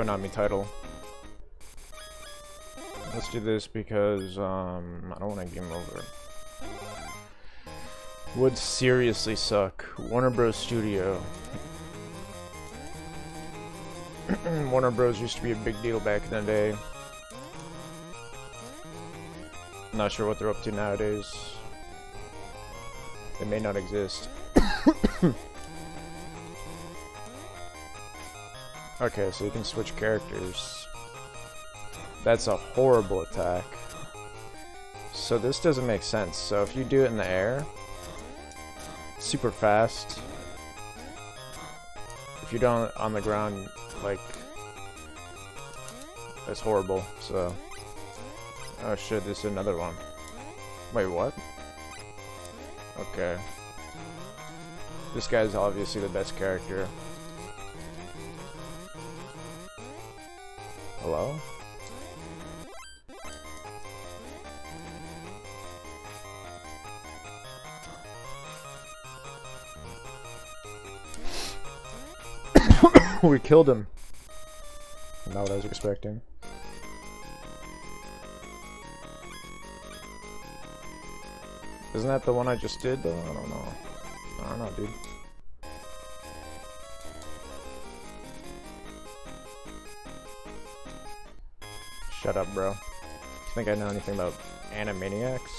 Konami title. Let's do this because um, I don't want to game over. Would seriously suck. Warner Bros. Studio. Warner Bros. used to be a big deal back in the day. Not sure what they're up to nowadays. They may not exist. okay, so you can switch characters. That's a horrible attack. So this doesn't make sense. So if you do it in the air, super fast. If you're down on the ground, like, that's horrible, so. Oh shit, this is another one. Wait, what? Okay. This guy's obviously the best character. Hello? we killed him. Not what I was expecting. Isn't that the one I just did though? I don't know. I don't know, dude. Shut up, bro. Think I know anything about Animaniacs?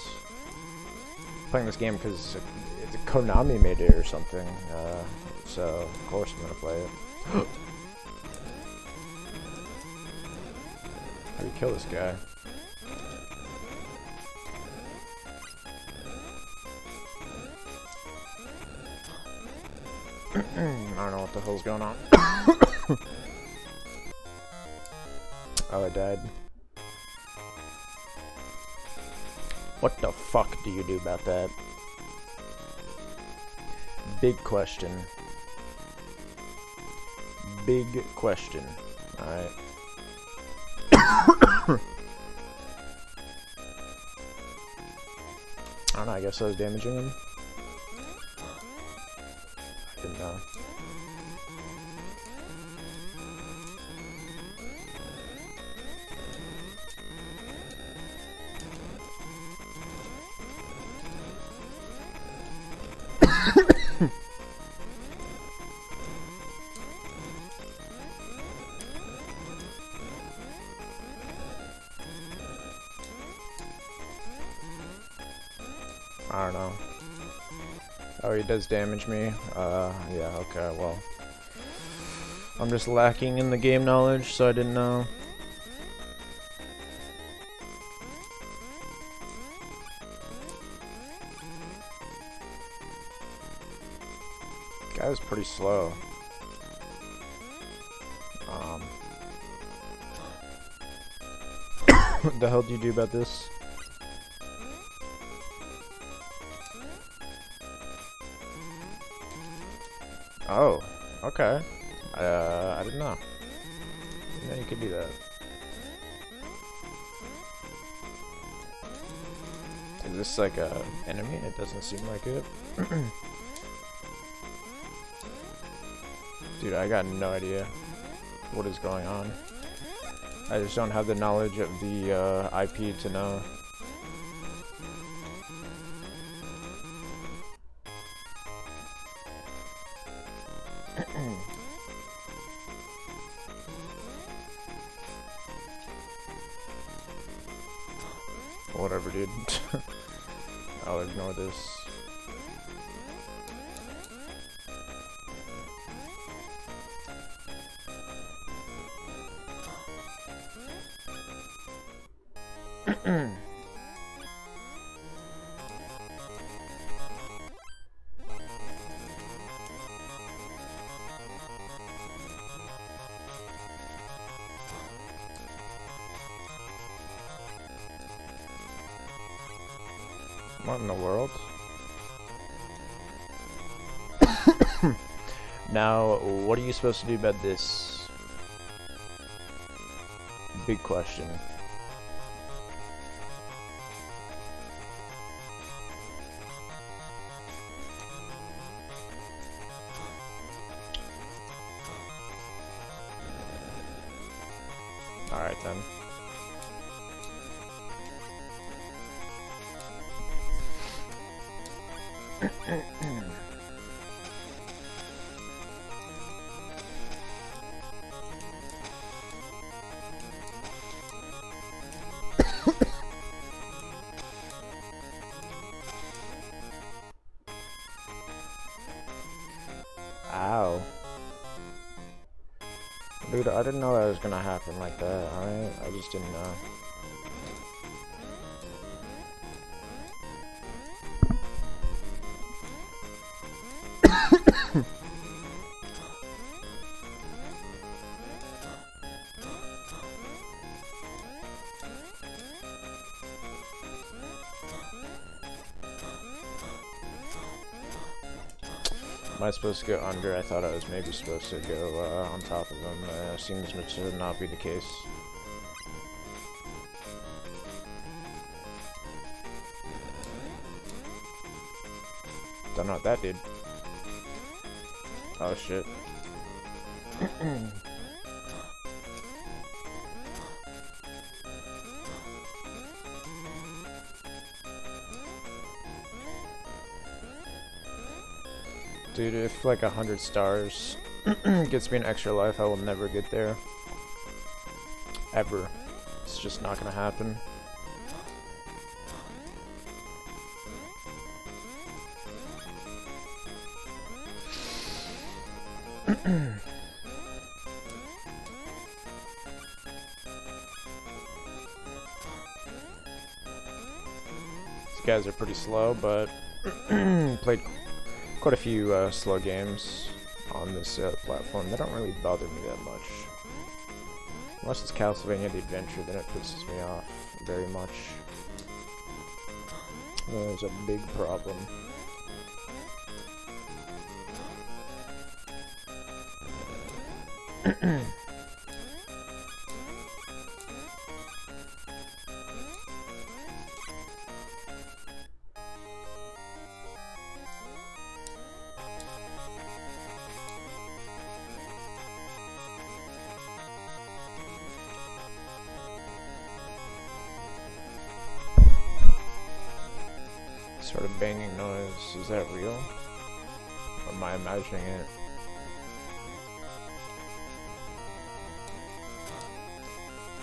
playing this game because it's a Konami made it or something, uh, so of course I'm gonna play it. How do you kill this guy? I don't know what the hell's going on. oh, I died. What the fuck do you do about that? Big question. Big question. Alright. I don't know, I guess I was damaging him. I didn't know. Does damage me? Uh, yeah, okay, well. I'm just lacking in the game knowledge, so I didn't know. Guy was pretty slow. Um. what the hell do you do about this? Okay. Uh, I didn't know. Yeah, you could do that. Is this like a enemy? It doesn't seem like it. Dude, I got no idea what is going on. I just don't have the knowledge of the uh, IP to know. Supposed to do about this? Big question. Alright then. I didn't know that was gonna happen like that, alright? I just didn't know. Supposed to go under? I thought I was maybe supposed to go uh, on top of them. Uh, seems to not be the case. Don't know what that did. Oh shit. Dude, if like a hundred stars gets me an extra life, I will never get there. Ever. It's just not gonna happen. These guys are pretty slow, but played quite a few uh, slow games on this uh, platform. They don't really bother me that much. Unless it's Castlevania the Adventure, then it pisses me off very much. There's a big problem. Sort of banging noise. Is that real? Or am I imagining it?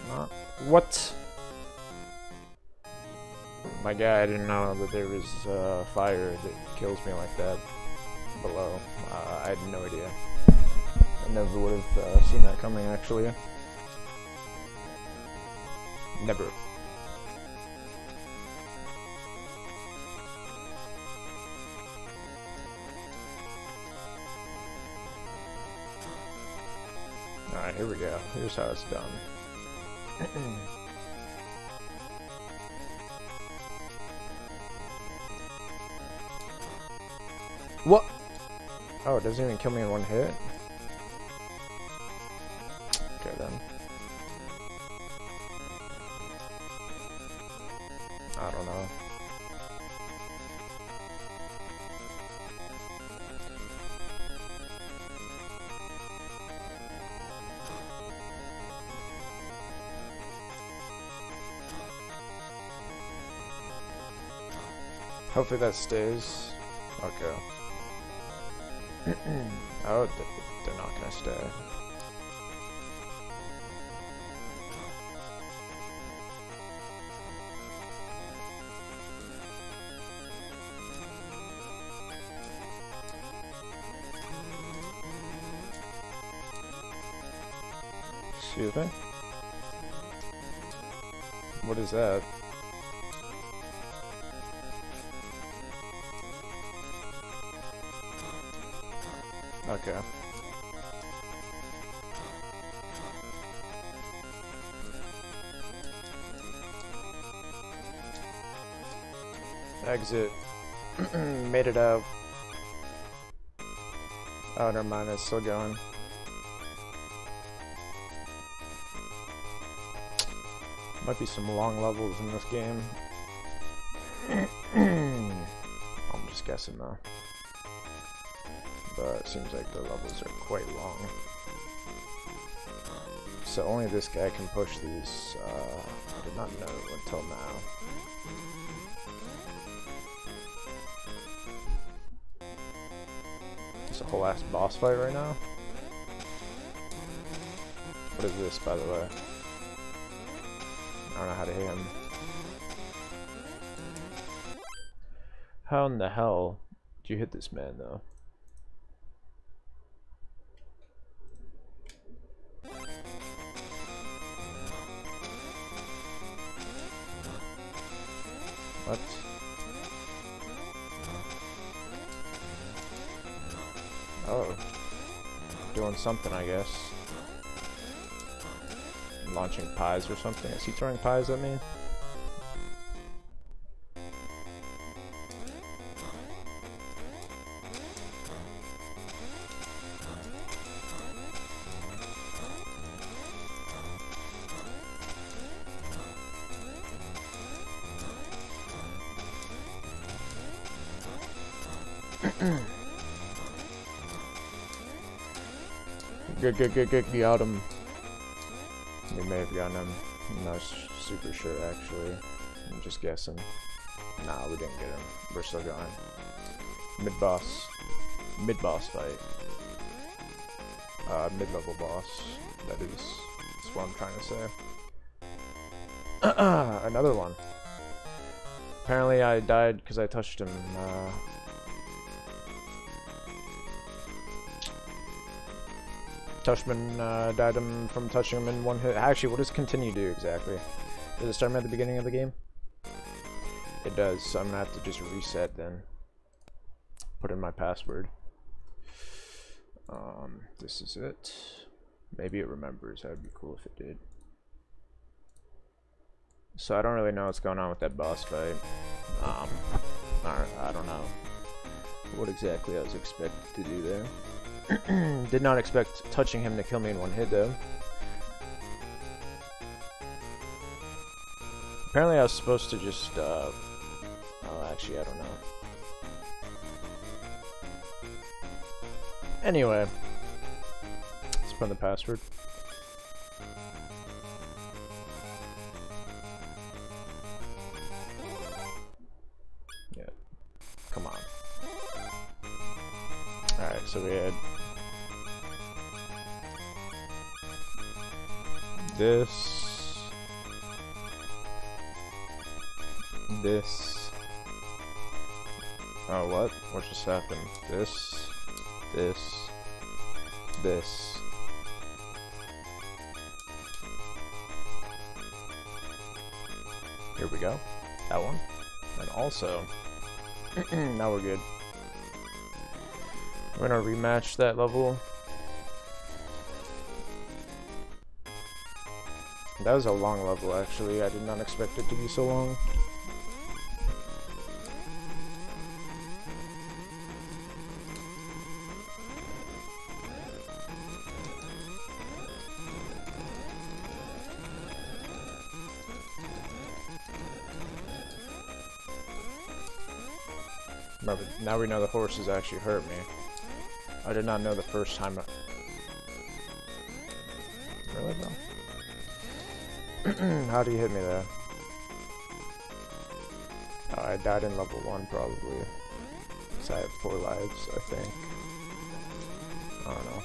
Not. What? My guy, I didn't know that there was uh, fire that kills me like that below. Uh, I had no idea. I never would have uh, seen that coming, actually. Never. Here's how it's done. what? Oh, it doesn't even kill me in one hit? Hopefully that stays. Okay. oh, they're not gonna stay. Excuse me? What is that? Okay. Exit. Made it out. Oh, never mind, it's still going. Might be some long levels in this game. I'm just guessing though but it seems like the levels are quite long. So only this guy can push these. Uh, I did not know until now. It's a whole ass boss fight right now. What is this, by the way? I don't know how to hit him. How in the hell do you hit this man, though? Something, I guess. Launching pies or something. Is he throwing pies at me? Good, good, good, got him. We may have gotten him. I'm not super sure, actually. I'm just guessing. Nah, we didn't get him. We're still going. Mid-boss. Mid-boss fight. Uh, mid-level boss. That is, that's what I'm trying to say. Another one. Apparently I died because I touched him. Uh, Tushman uh, died him from touching him in one hit. Actually, what does continue do exactly? Does it start at the beginning of the game? It does, so I'm gonna have to just reset then. Put in my password. Um, this is it. Maybe it remembers. That would be cool if it did. So I don't really know what's going on with that boss fight. Um, I don't know what exactly I was expected to do there. Did not expect touching him to kill me in one hit, though. Apparently I was supposed to just, uh... Oh, actually, I don't know. Anyway. Let's the password. Yeah. Come on. Alright, so we had this, this, oh what? What just happened? This, this, this. Here we go. That one. And also, now we're good. We're gonna rematch that level That was a long level, actually. I did not expect it to be so long. Now we know the horses actually hurt me. I did not know the first time. How do you hit me there? Oh, I died in level 1 probably. So I have 4 lives, I think. I don't know.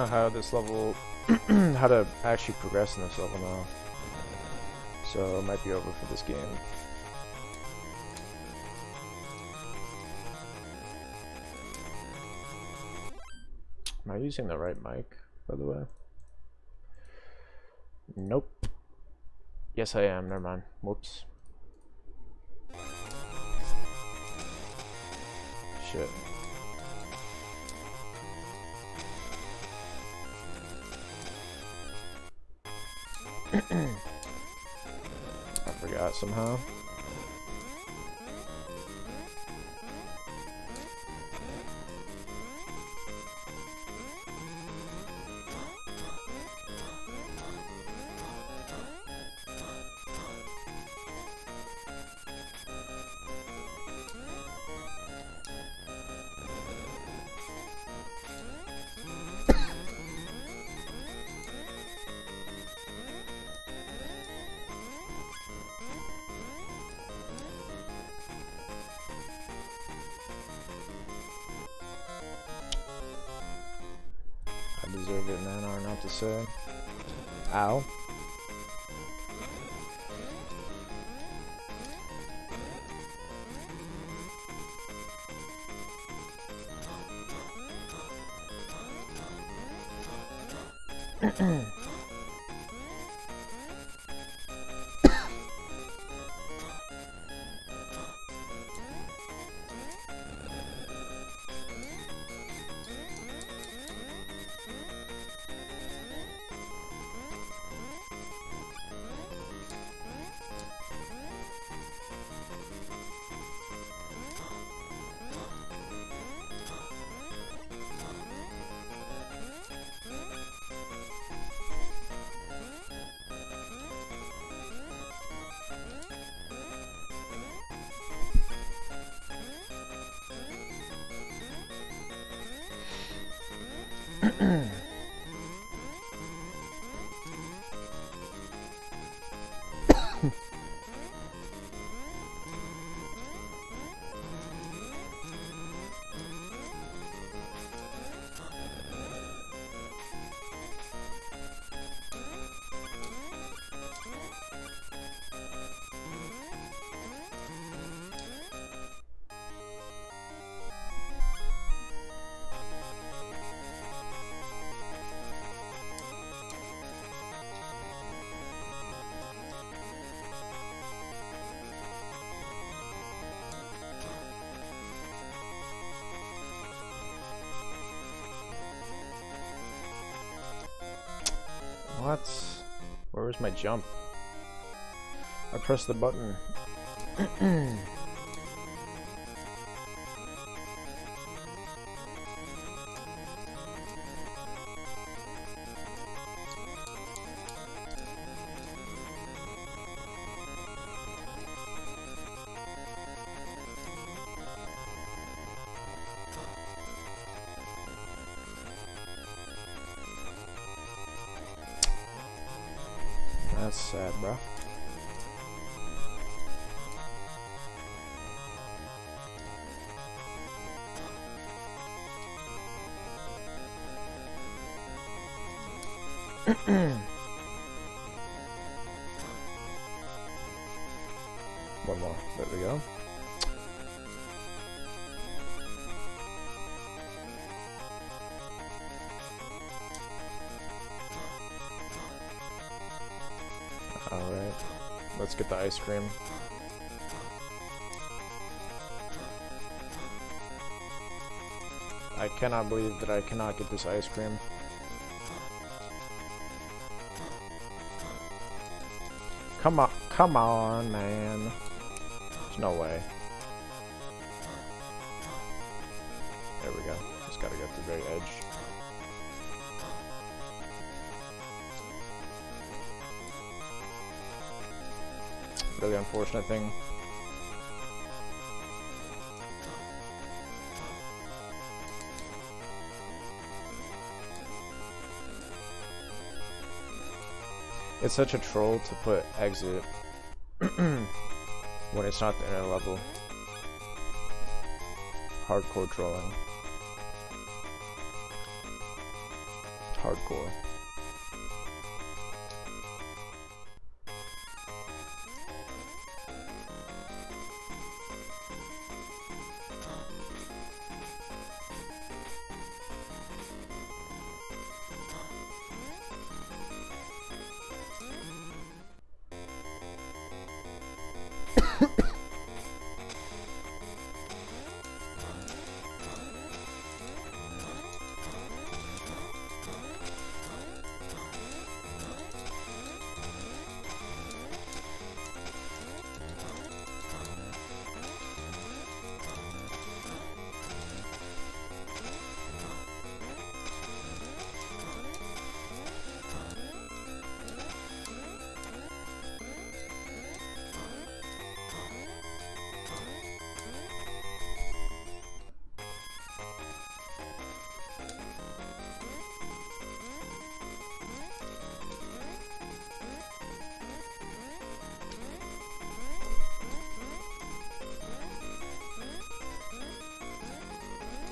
Know how this level, how to actually progress in this level now. So it might be over for this game. Am I using the right mic, by the way? Nope. Yes, I am. Never mind. Whoops. Shit. I forgot somehow. Jump? I pressed the button. cannot believe that I cannot get this ice cream. Come on, come on, man. There's no way. There we go. Just gotta get to the very edge. Really unfortunate thing. It's such a troll to put exit when it's not the inner level. Hardcore trolling. Hardcore.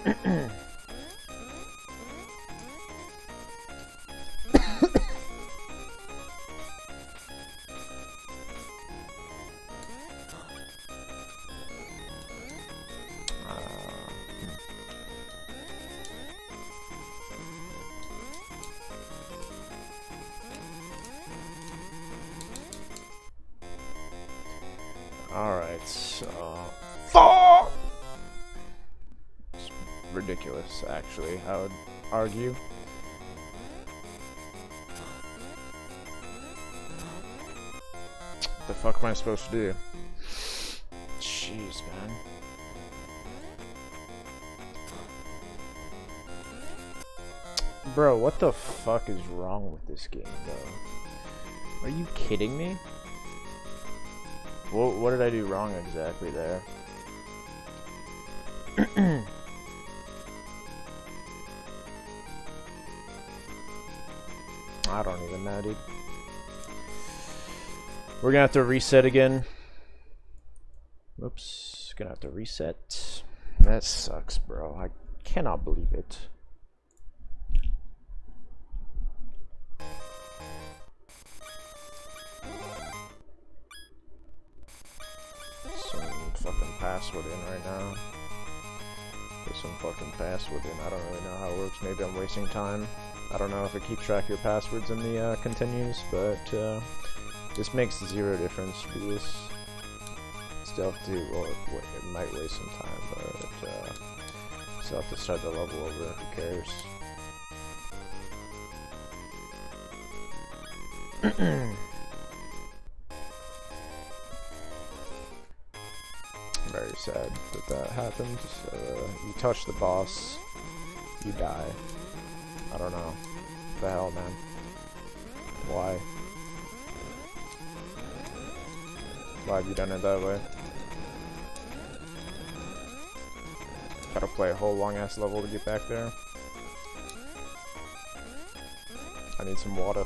It's ridiculous, actually, I would argue. What the fuck am I supposed to do? Jeez, man. Bro, what the fuck is wrong with this game, though? Are you kidding me? What, what did I do wrong exactly there? We're gonna have to reset again. Oops, gonna have to reset. That sucks, bro. I cannot believe it. Some fucking password in right now. Put some fucking password in. I don't really know how it works. Maybe I'm wasting time. I don't know if it keeps track of your passwords in the uh, continues, but uh, this makes zero difference for this. Still have to, well, it, it might waste some time, but uh, still have to start the level over. Who cares? very sad that that happened. Uh, you touch the boss, you die. I don't know. What the hell, man? Why? Have you done it that way? Gotta play a whole long ass level to get back there. I need some water.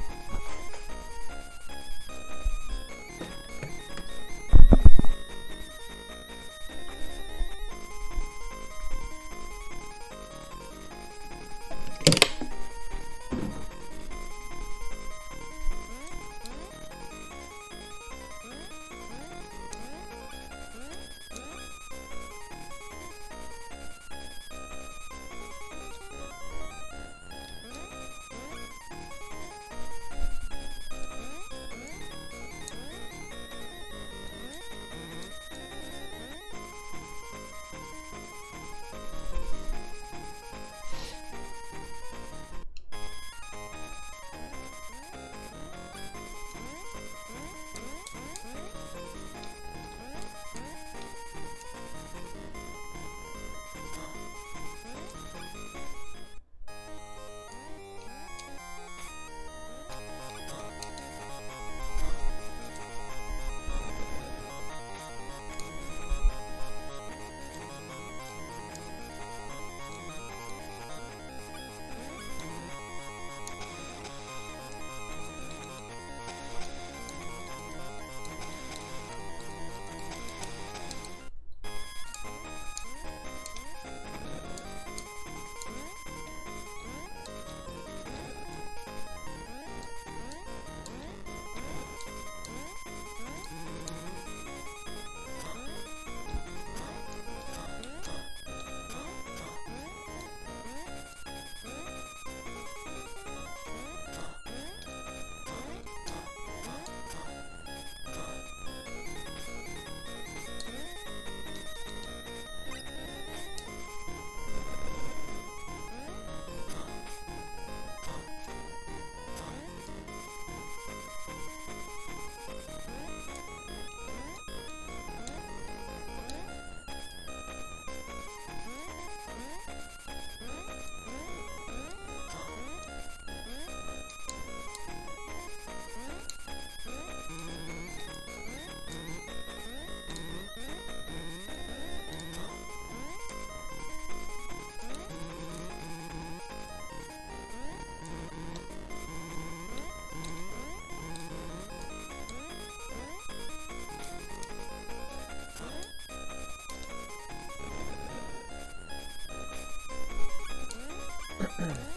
Hmm.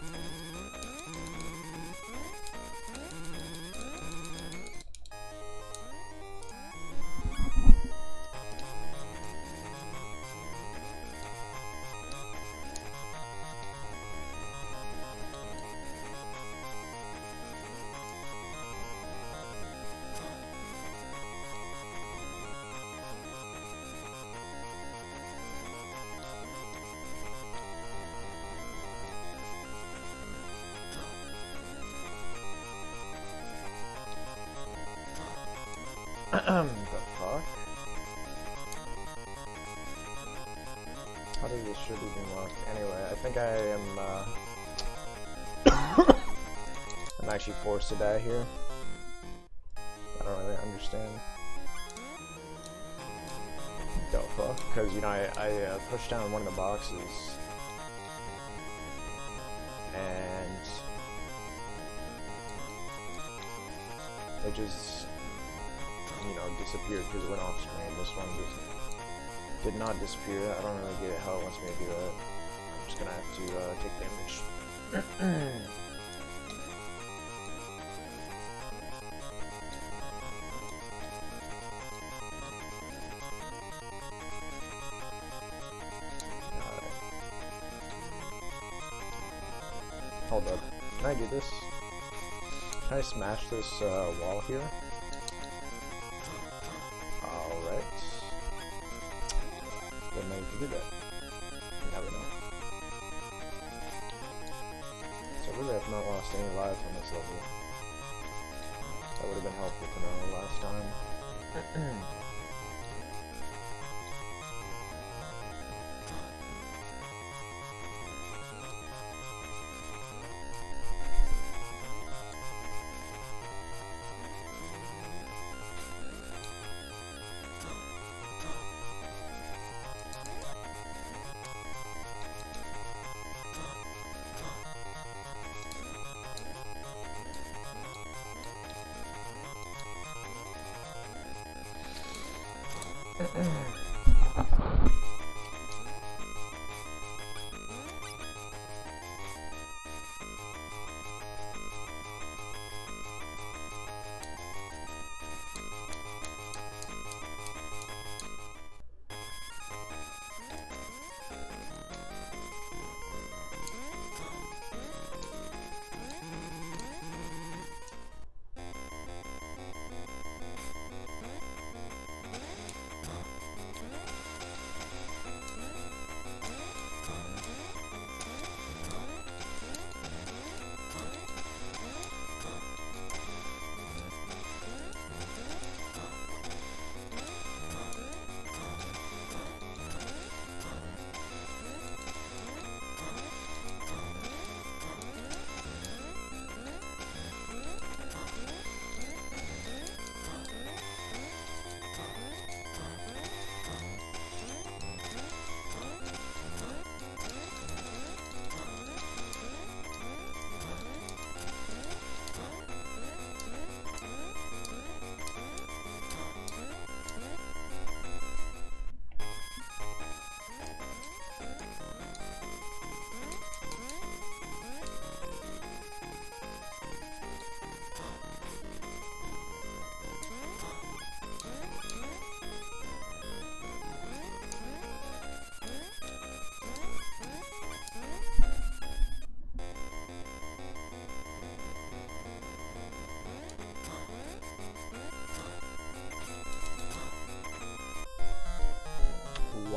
The fuck? How does this shit even work? Anyway, I think I am, uh... I'm actually forced to die here. I don't really understand. The fuck? Because, you know, I, I uh, pushed down one of the boxes. And... It just disappeared because it went off screen. This one just did not disappear. I don't really get how it wants me to do that. I'm just gonna have to uh, take damage. Hold up. Can I do this? Can I smash this uh, wall here? To do that. Know. So really I've not lost any lives on this level. That would have been helpful to know last time.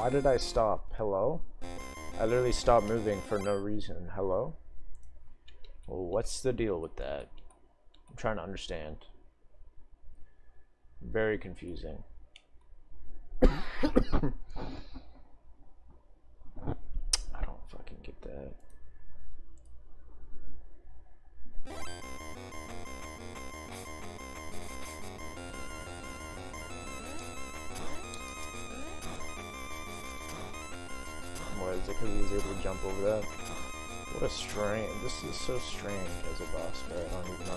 Why did I stop? Hello? I literally stopped moving for no reason. Hello? Well, what's the deal with that? I'm trying to understand. Very confusing. So strange as a boss but I don't even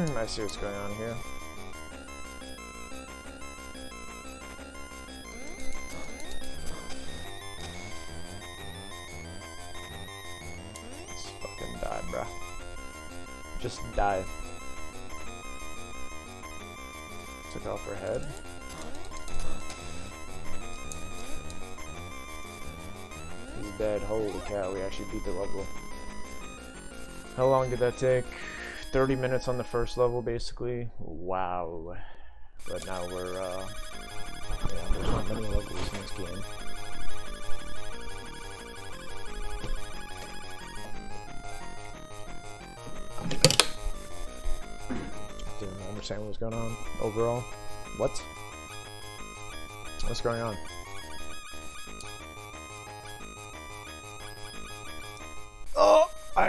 I see what's going on here. Let's fucking die, bruh. Just die. Took off her head. He's dead. Holy cow, we actually beat the level. How long did that take? 30 minutes on the first level, basically. Wow. But now we're, uh... Yeah, there's not many levels in this game. Didn't understand what was going on overall. What? What's going on?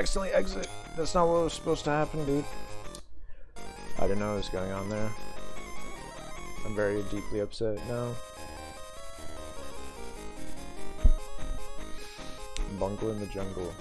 Accidentally exit. That's not what was supposed to happen, dude. I don't know what's going on there. I'm very deeply upset now. Bungle in the jungle.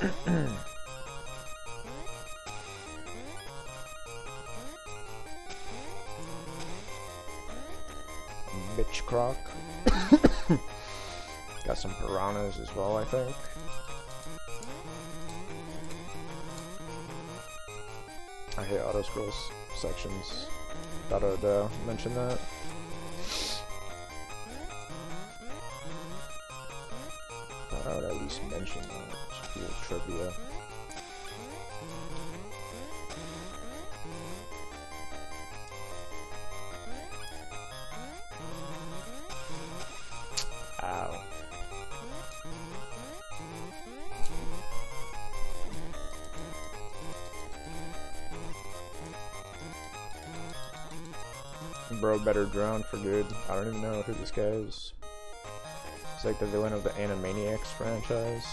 Bitch croc. Got some piranhas as well, I think. I hate auto scrolls sections. Thought I'd uh, mention that. For good. I don't even know who this guy is. He's like the villain of the Animaniacs franchise.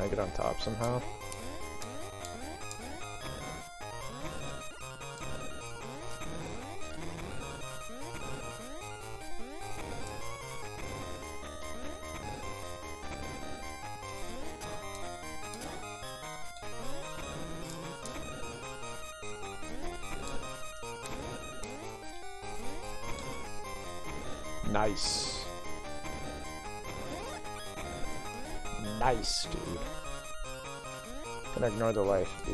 Can I get on top somehow?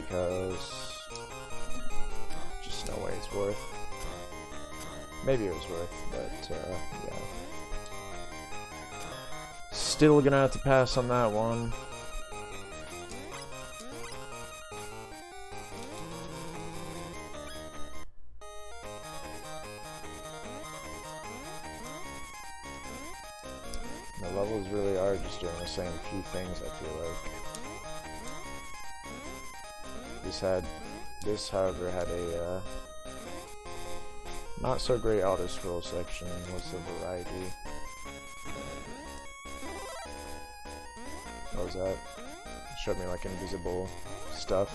Because just no way it's worth. Maybe it was worth, but uh, yeah. Still gonna have to pass on that one. Not so great auto scroll section, what's the variety? What was that? Showed me like invisible stuff.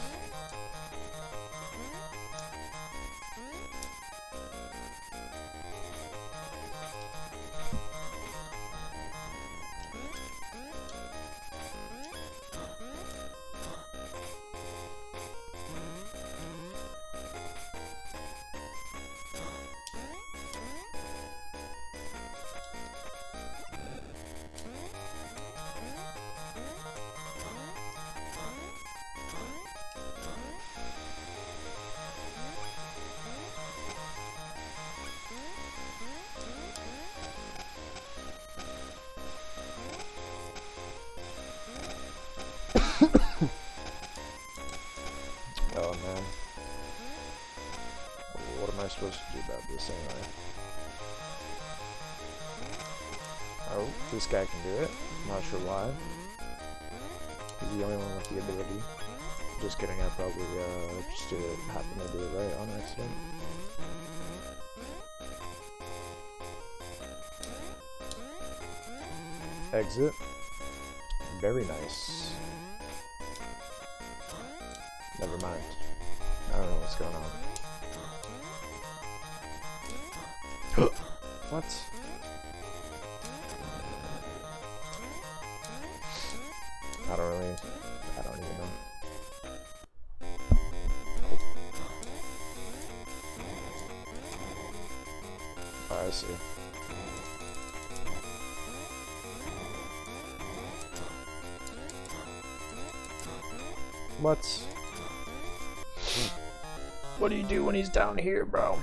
Supposed to do about this anyway? Oh, this guy can do it. Not sure why. He's the only one with the ability. Just kidding, I probably uh, just did it, happened to do it right on accident. Exit. Very nice. Never mind. I don't know what's going on. What? I don't really. I don't even know. Oh, I see. What? What do you do when he's down here, bro?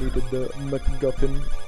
Needed the MacGuffin.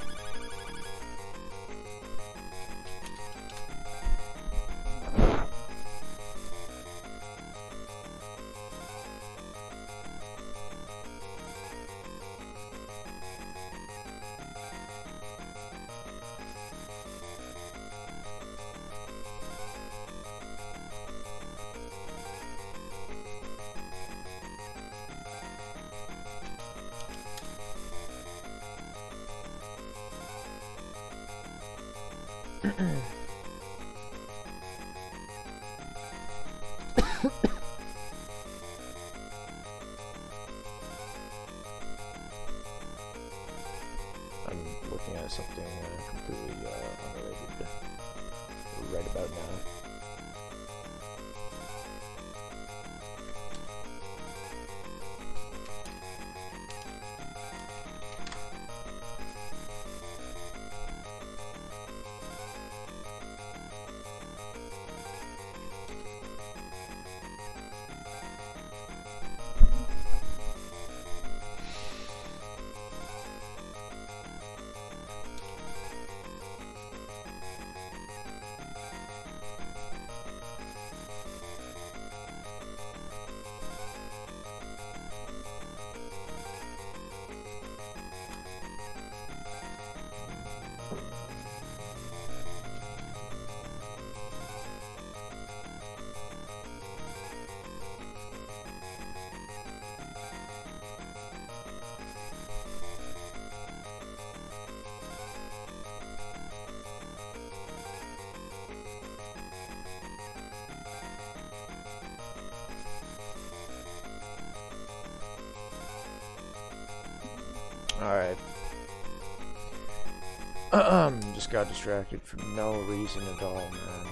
Got distracted for no reason at all, man.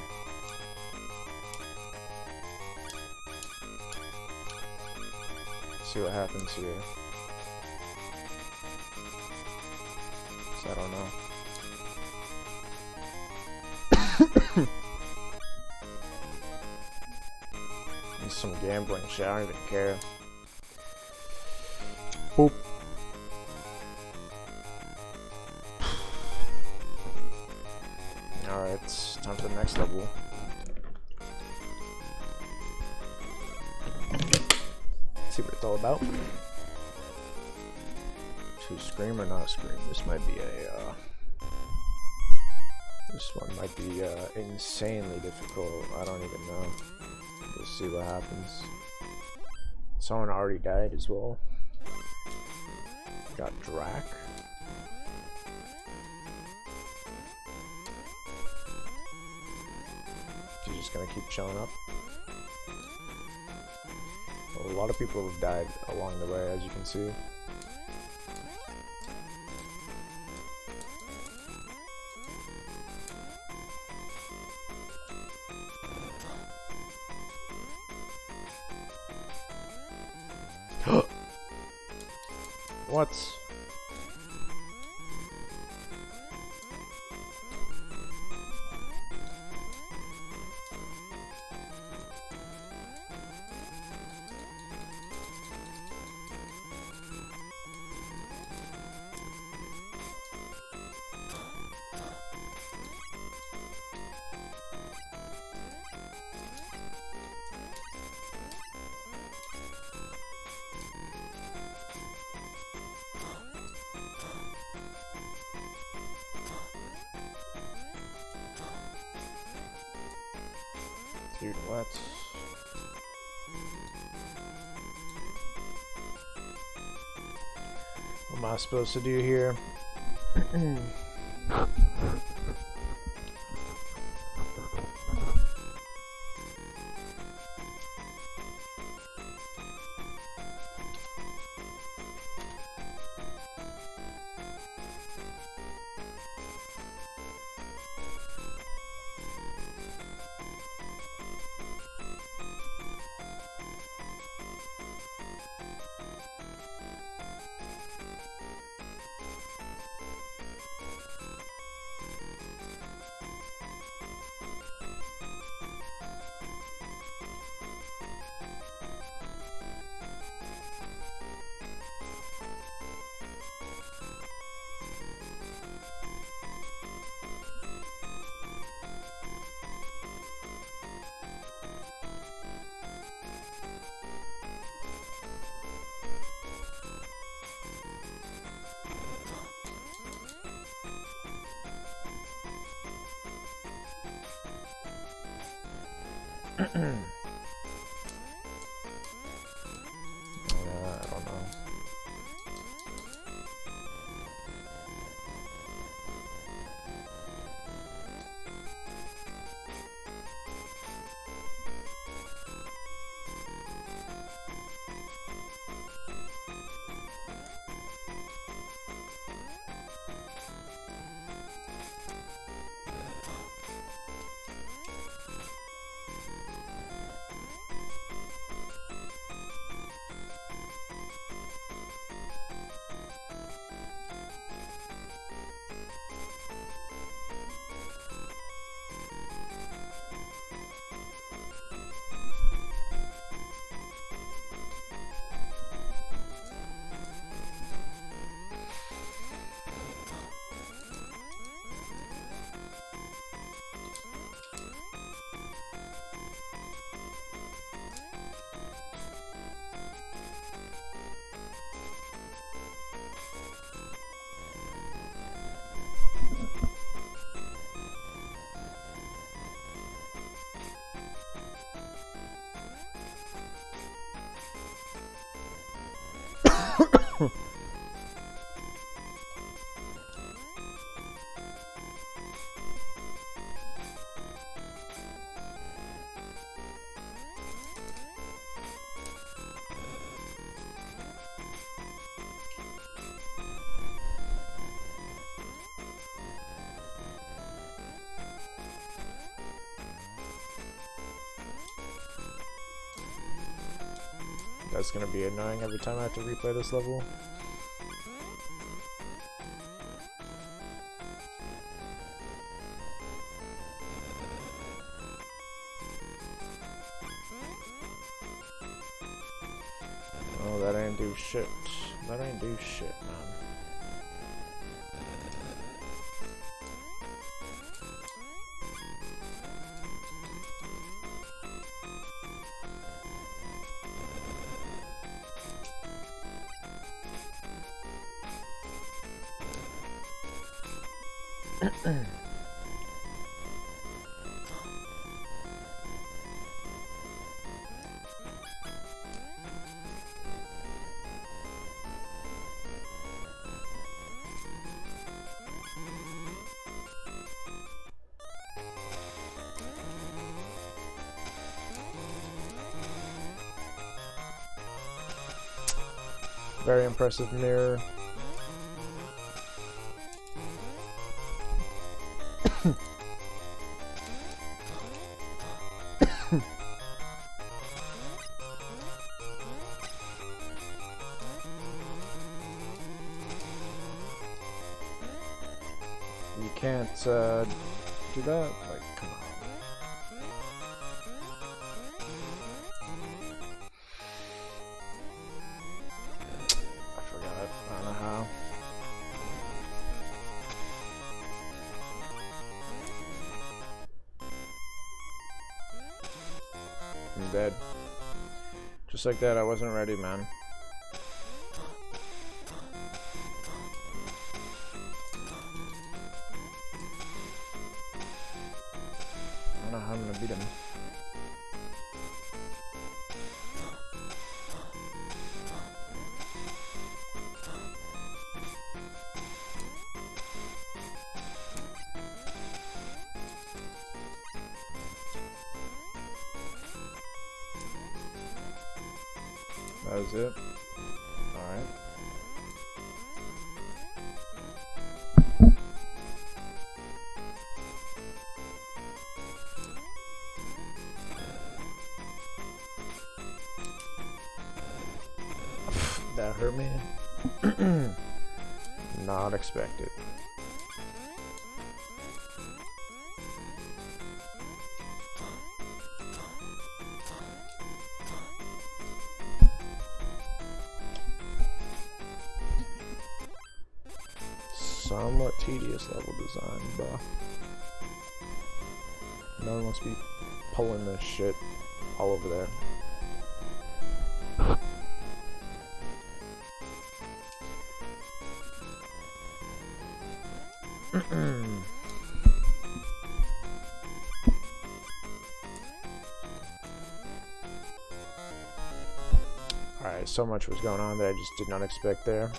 See what happens here. So I don't know. Some gambling shit, I don't even care. Boop. Time for the next level. see what it's all about. To scream or not scream, this might be a, uh, This one might be, uh, insanely difficult, I don't even know. We'll see what happens. Someone already died as well. Got Drac. Just gonna keep showing up. A lot of people have died along the way, as you can see. Am I supposed to do here? That's gonna be annoying every time I have to replay this level. Oh, that ain't do shit. That ain't do shit, man. Impressive mirror. Like that, I wasn't ready, man. somewhat tedious level design, bruh. No one wants to be pulling this shit all over there. Alright, so much was going on that I just did not expect there.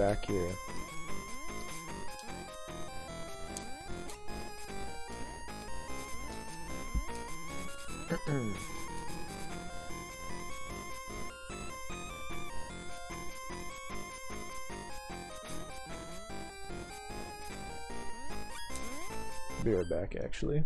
Back here. Be right back, actually.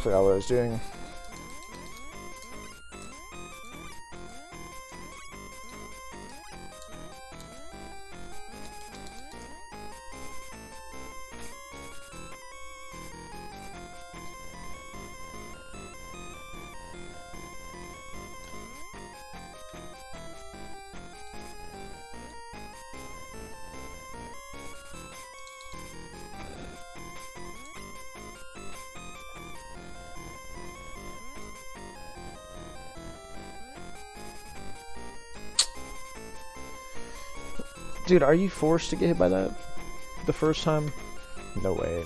Forgot what I was doing. Dude, are you forced to get hit by that the first time? No way.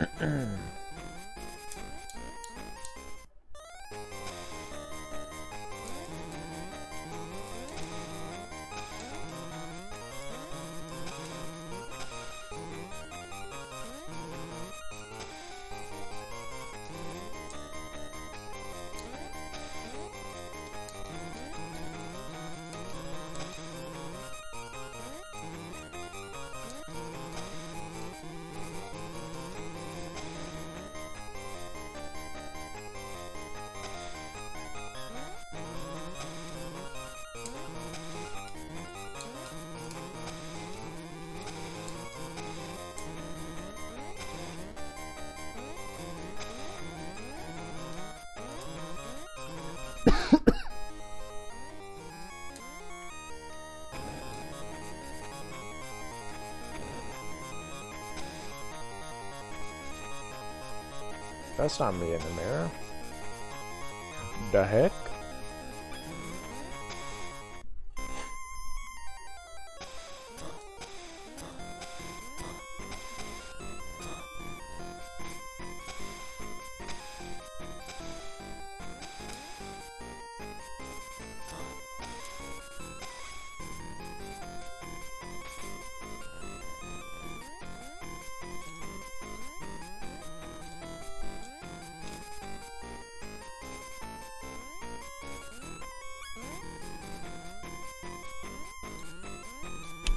Mm-mm. That's not me in the mirror. The heck?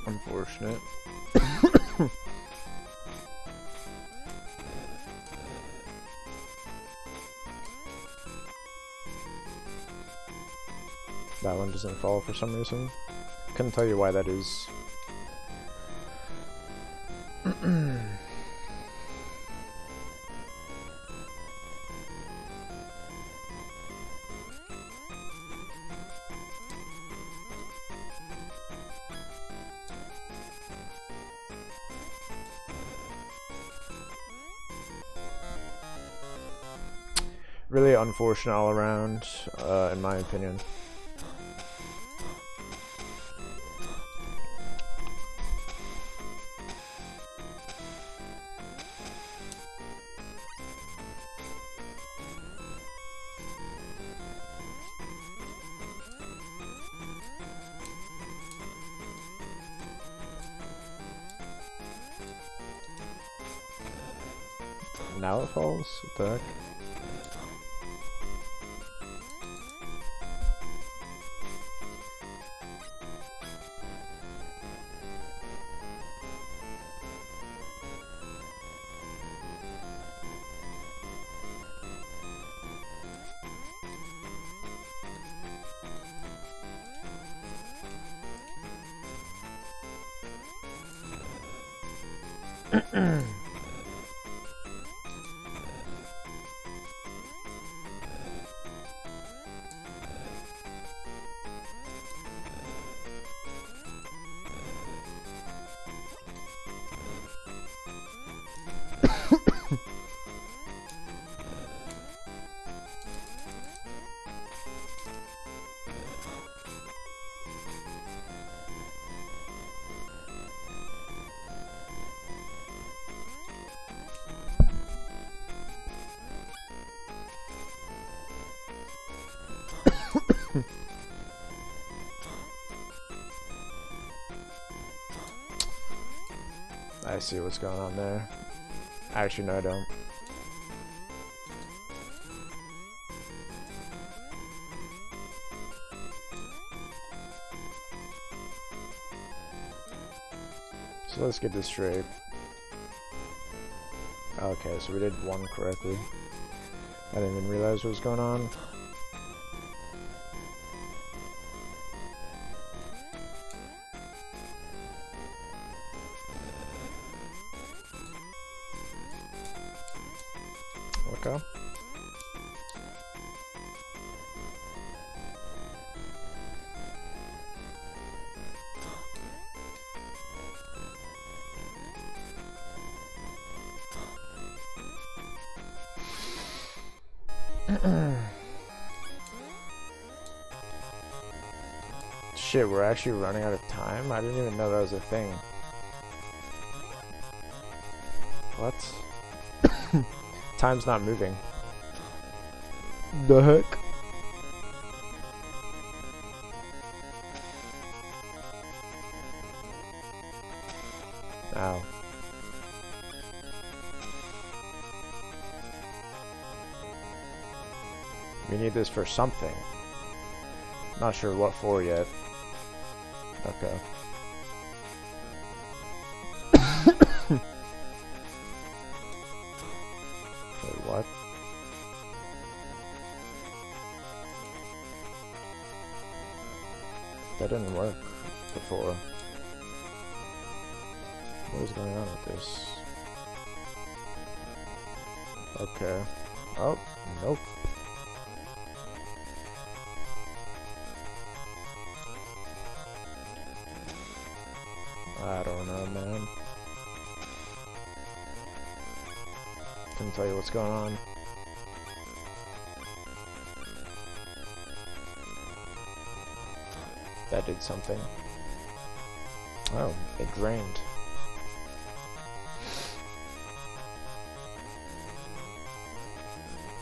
Unfortunate. that one doesn't fall for some reason. Couldn't tell you why that is. Unfortunate all around, uh, in my opinion. I see what's going on there. Actually, no, I don't. So let's get this straight. Okay, so we did one correctly. I didn't even realize what was going on. Shit, we're actually running out of time? I didn't even know that was a thing. What? Time's not moving. The heck? Ow. We need this for something. Not sure what for yet. Okay. Wait, what? That didn't work before. What is going on with this? Okay. Oh, nope. Couldn't tell you what's going on. That did something. Oh, it drained.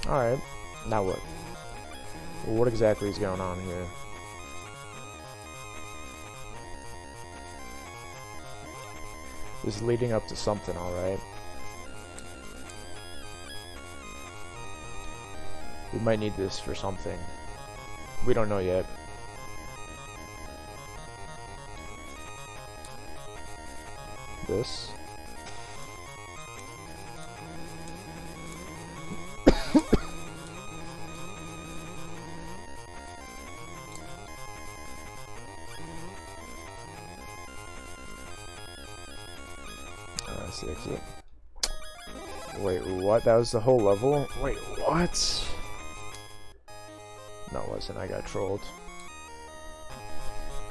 Alright, now what? What exactly is going on here? This is leading up to something, alright. We might need this for something. We don't know yet. This. Uh. Wait, what? That was the whole level? Wait, what? It wasn't. I got trolled.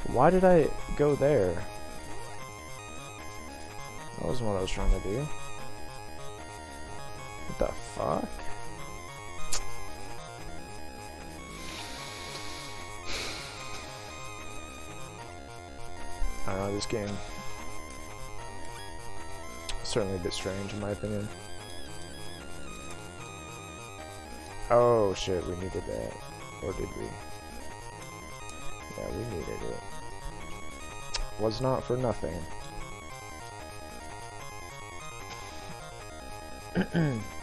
Why did I go there? That wasn't what I was trying to do. What the fuck? I don't know, this game certainly a bit strange in my opinion. Oh shit, we needed that. Or did we? Yeah, we needed it. Was not for nothing.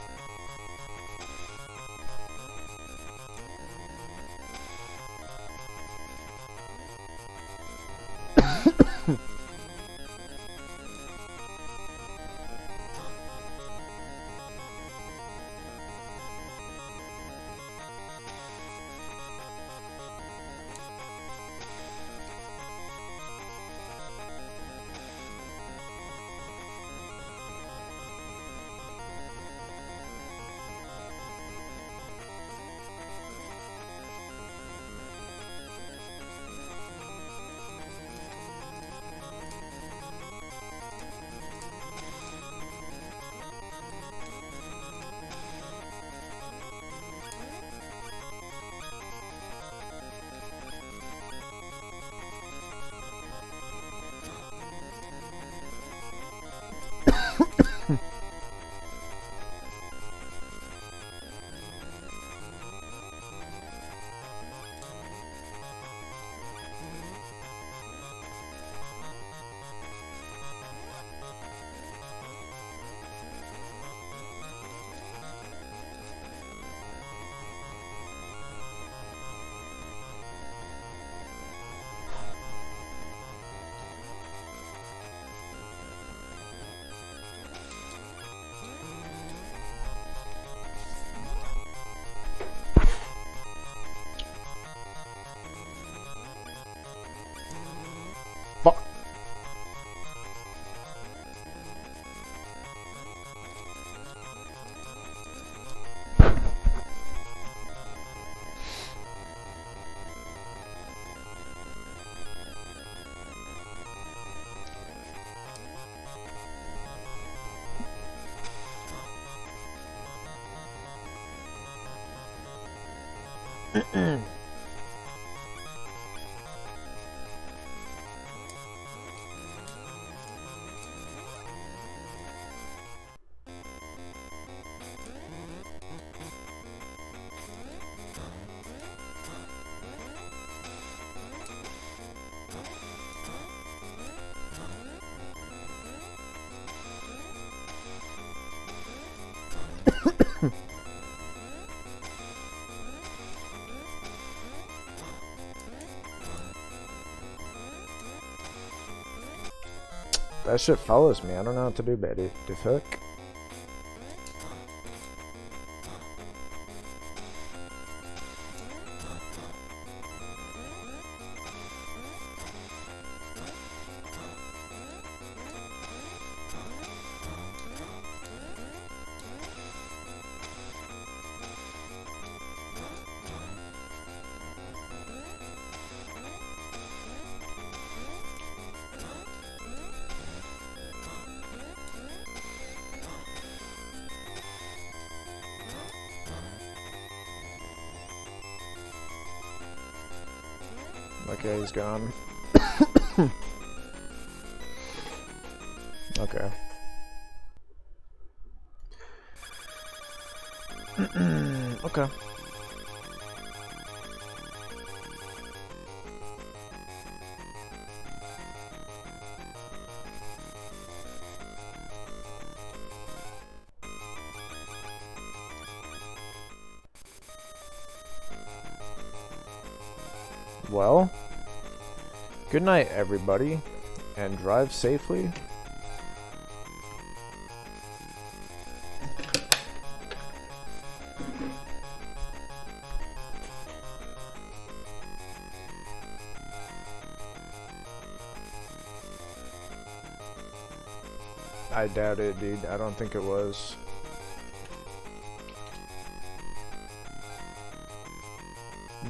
嗯。That shit follows me. I don't know what to do, baby. The fuck? He's gone. okay. okay. Good night, everybody, and drive safely. I doubt it, dude. I don't think it was.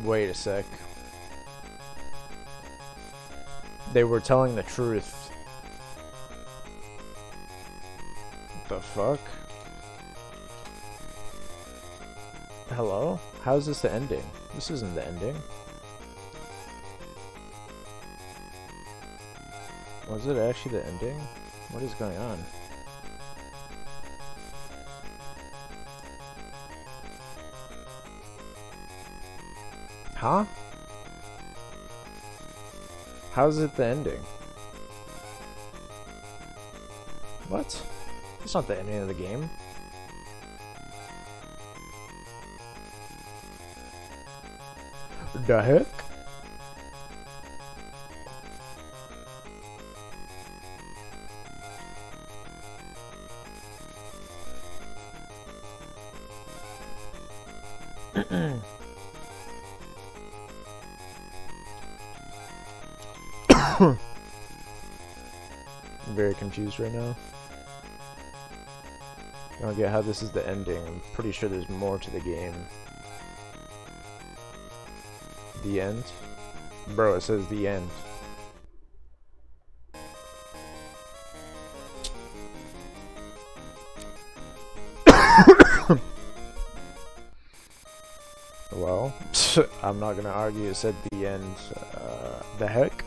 Wait a sec. They were telling the truth. The fuck? Hello? How's this the ending? This isn't the ending. Was it actually the ending? What is going on? Huh? How's it the ending? What? It's not the ending of the game. The heck? Confused right now. I don't get how this is the ending. I'm pretty sure there's more to the game. The end? Bro, it says the end. well, I'm not gonna argue it said the end. Uh, the heck?